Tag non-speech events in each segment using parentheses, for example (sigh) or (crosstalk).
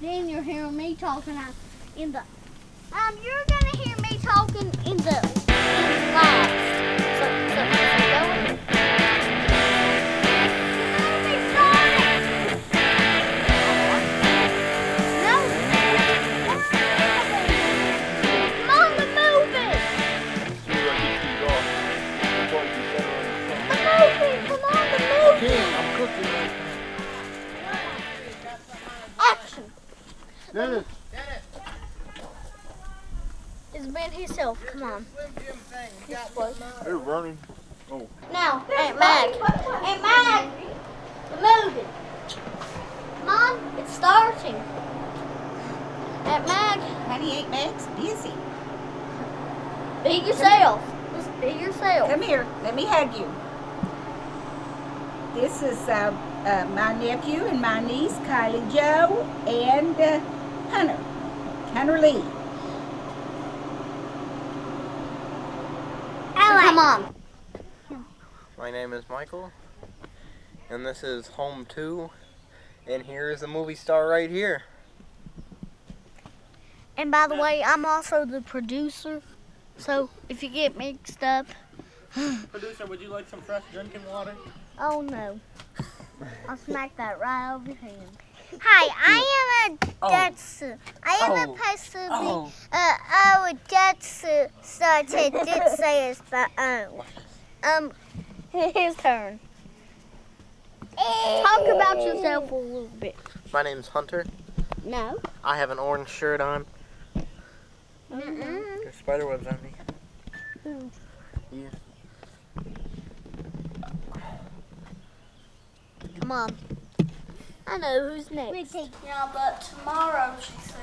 then you're hearing me talking in the. Um, you're gonna hear me talking in the last. So, himself. Come on. This way. they're. Now, Aunt Mag. Aunt Mag. The movie. Come on, it's starting. Aunt Mag, Honey, Aunt Meg's busy. be yourself. Just be yourself. Come here. Let me hug you. This is uh, uh, my nephew and my niece, Kylie Joe, and uh, Hunter. Hunter Lee. Come on. My name is Michael, and this is Home 2, and here is the movie star right here. And by the way, I'm also the producer. So if you get mixed up, (sighs) Producer, would you like some fresh drinking water? oh no. I'll smack that right over your hand. Hi, I am a Oh. Detsu. I am Oh. supposed to be Oh. uh, our Detsu started did say this, but um, um, (laughs) his turn. Talk about yourself a little bit. My name's Hunter. No. I have an orange shirt on. Mm-mm. There's spider webs on me. Who? You. Come on. I know who's next. Yeah, but tomorrow, she said.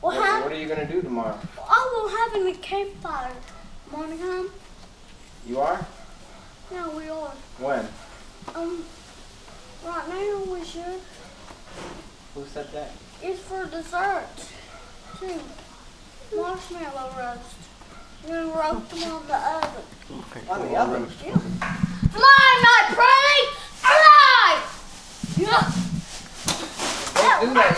What What, happened? what are you gonna do tomorrow? Oh, we're having a campfire. Wanna come? You are? Yeah, we are. When? Um, right now we should. Who said that? It's for dessert, too. Marshmallow roast. We're gonna roast them on the oven. On the oven. Fly, my pretty! Fly! Don't do that.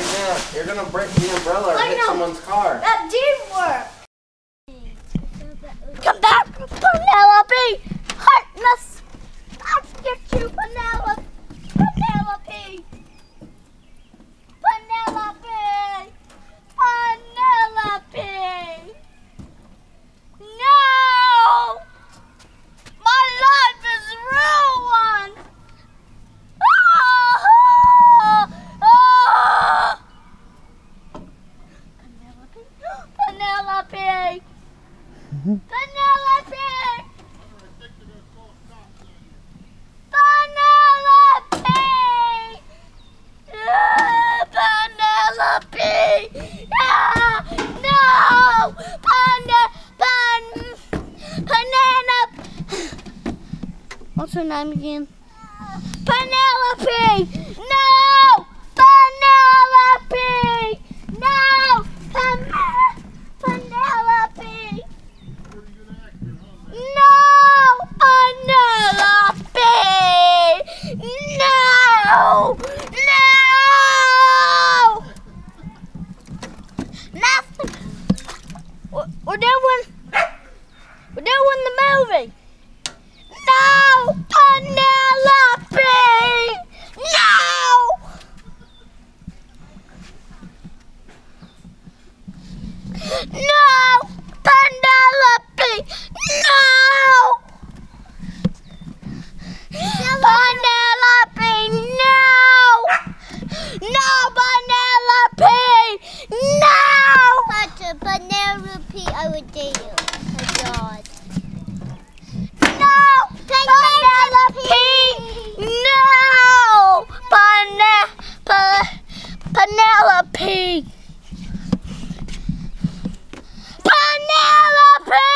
You're gonna, you're gonna break the umbrella or I hit know. someone's car. that did work. Come back, Penelope! Heartless! Let's get you! Penelope! Penelope! Penelope! No! My life is ruined! Ah! Ah! Penelope! Penelope! Penelope! Penelope! Ah, Penelope! Ah, no! Pene, pen, Penelope! What's her name again? Penelope! No! Penelope! No! Pen, Penelope! No! Penelope! No! No! Nothing. We're we're doing. We're doing the movie. No! Penelope! No! No! Penelope! No! Penelope! No! No, Penelope! No! But Penelope, I would date you. Oh God. No! Penelope! No! Pene- Pe- Penelope! Penelope!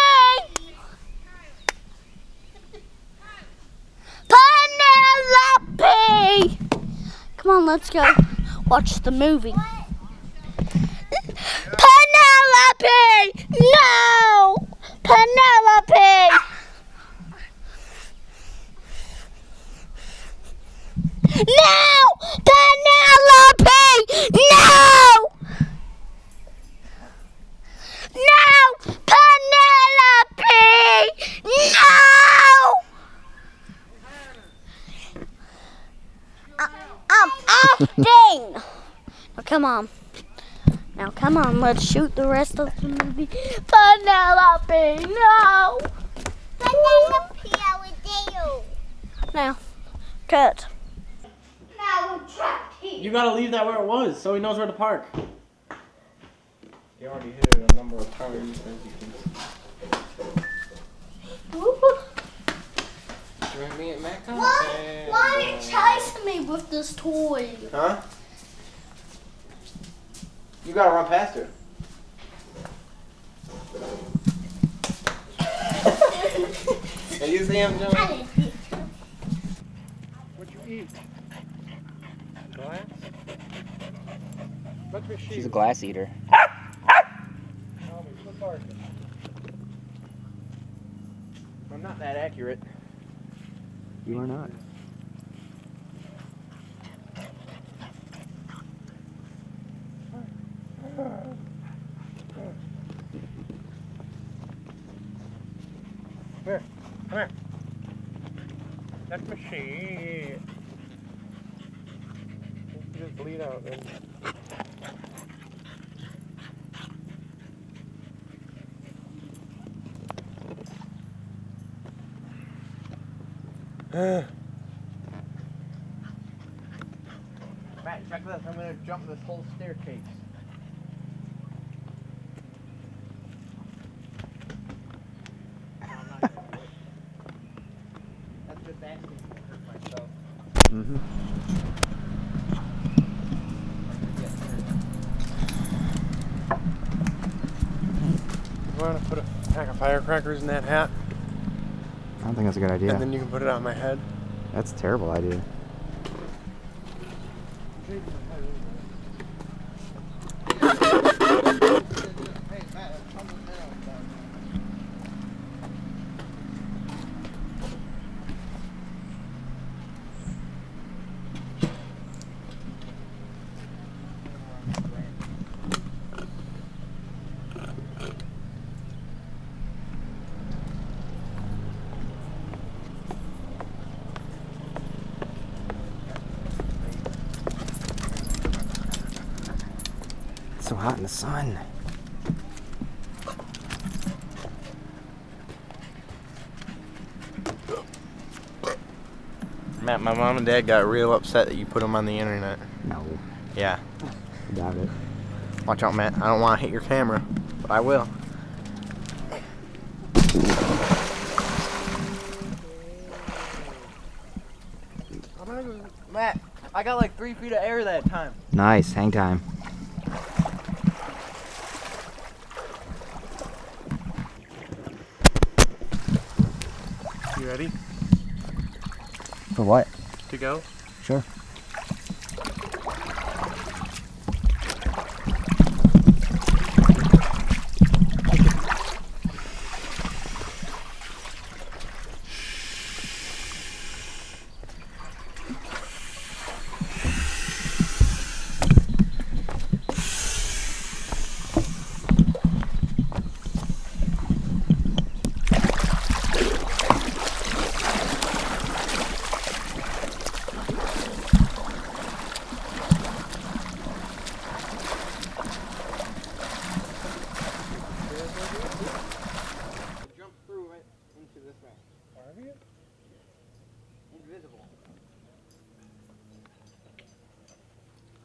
Penelope! Come on, let's go watch the movie. Penelope! No! Penelope! No! Penelope! No! No! Penelope! No! I- I'm acting! Now come on. Now come on, let's shoot the rest of the movie. Penelope, no! Penelope, I will do. Now, cut. Now we're trapped here. You gotta leave that where it was so he knows where to park. You already hit it a number of times, as you can Join me at Mac Why, why are you chasing me with this toy? Huh? You gotta run past her. (laughs) Are you see him jumping? What'd you eat? Glass? Let me She's a glass eater. I'm not that accurate. You are not. Just bleed out then. Matt, check this. I'm gonna jump this whole staircase. (laughs) That's just asking to hurt myself. Mm-hmm. You wanna put a pack of firecrackers in that hat? I don't think that's a good idea. And then you can put it on my head? That's a terrible idea. So hot in the sun. Matt, my mom and dad got real upset that you put them on the internet. No, Yeah. I doubt it. Watch out, Matt. I don't want to hit your camera, but I will. Matt, I got like three feet of air that time. Nice, hang time. Ready For what? to go? Sure. Jump through it into this thing. Are you? Invisible.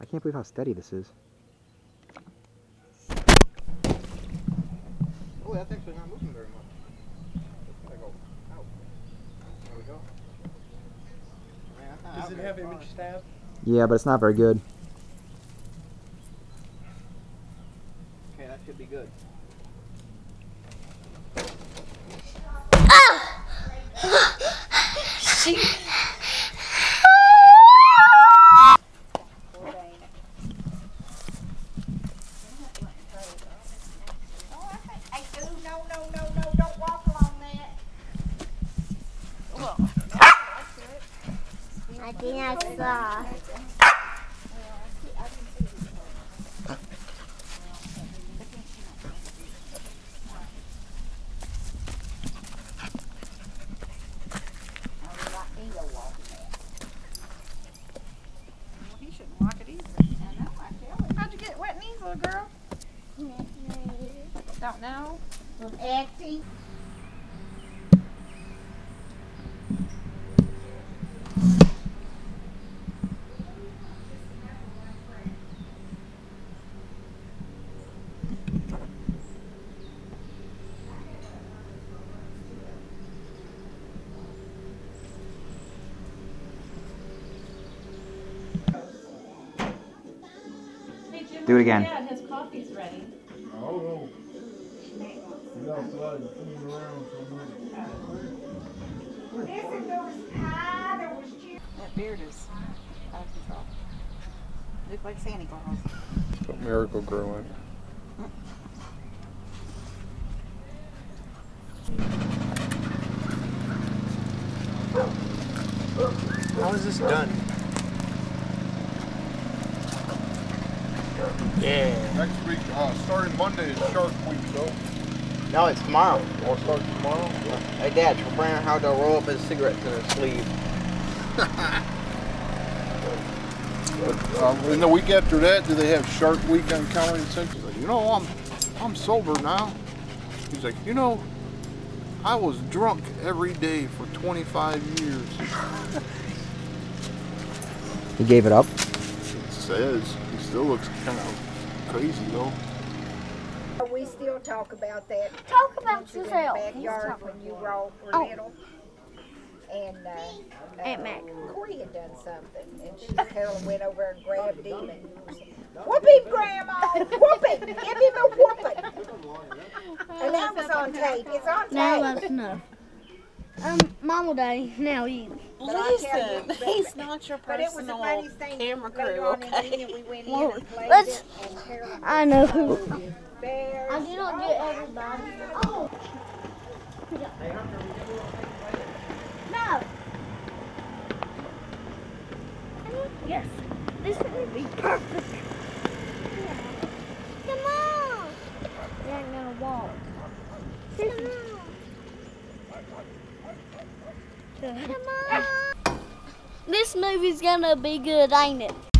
I can't believe how steady this is. Oh, that's actually not moving very much. It's go out. There we go. Man, Does it have far. image stab? Yeah, but it's not very good. Okay, that should be good. Hey, Sue, no, no, no, no, don't walk along that. I did. Yes, uh, He shouldn't walk it either. I know, I How'd you get wet knees, little girl? Don't know. From acting. Do it again. Yeah, his coffee's ready. Oh, no. Get outside and fool around so much. This is those pie, there was cheer. That beard is out of control. Look like Santa Claus. Put Miracle-Gro in. How is this done? Yeah. Next week, uh, starting Monday is Shark Week, though. No, it's tomorrow. I'll start tomorrow. Hey, Dad, show Brandon how to roll up his cigarettes in his sleeve. But, um, and the week after that, do they have Shark Week on Comedy Central? He's like, you know, I'm, I'm sober now. He's like, you know, I was drunk every day for 25 years. He gave it up. It says he still looks kind of crazy though. We still talk about that. talk about you in the yourself. backyard when you were all were Oh. little. And uh, Aunt uh, Mac. Corey had done something, and she, Carolyn went over and grabbed him and whoop him, Grandma, whoop him, give him a whooping. (laughs) And that was on tape. It's on Now tape. that's enough. Um, Mom or Daddy, now you. But I tell you, Listen, (laughs) he's not your But it was the personal funniest thing. camera Later crew, on in the okay? we went in and let's- it, and I know (laughs) who. I did not get everybody. Oh. No. Yes. This would be perfect. Come on. You ain't gonna walk. Come on. This movie's gonna be good, ain't it?